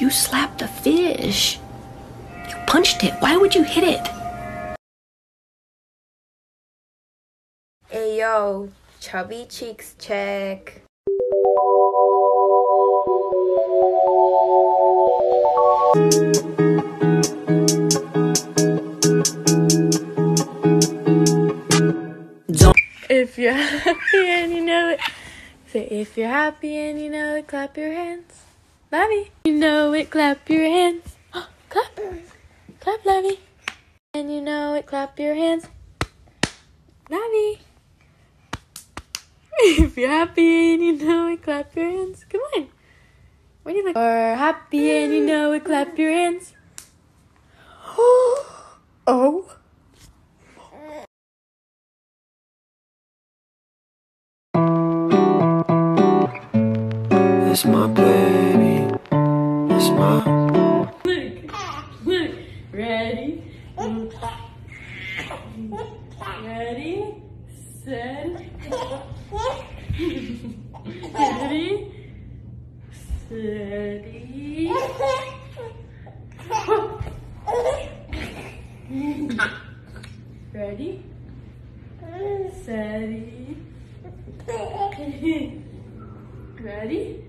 You slapped a fish. You punched it. Why would you hit it? Hey yo, chubby cheeks check. If you're happy and you know it, say if you're happy and you know it, clap your hands. Lovey, you know it, clap your hands. clap, clap, Lovey. And you know it, clap your hands. Lovey. If you're happy and you know it, clap your hands. Come on. What do you look? Or happy and you know it, clap your hands. oh. It's my baby. Look, look, ready? Ready? Set. Ready? Steady. Ready? Steady. Ready?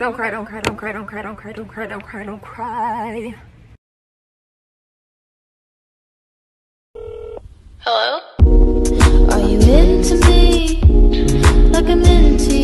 Don't cry, don't cry, don't cry, don't cry, don't cry, don't cry, don't cry, don't cry. Hello? Are you into me? Like I'm into you?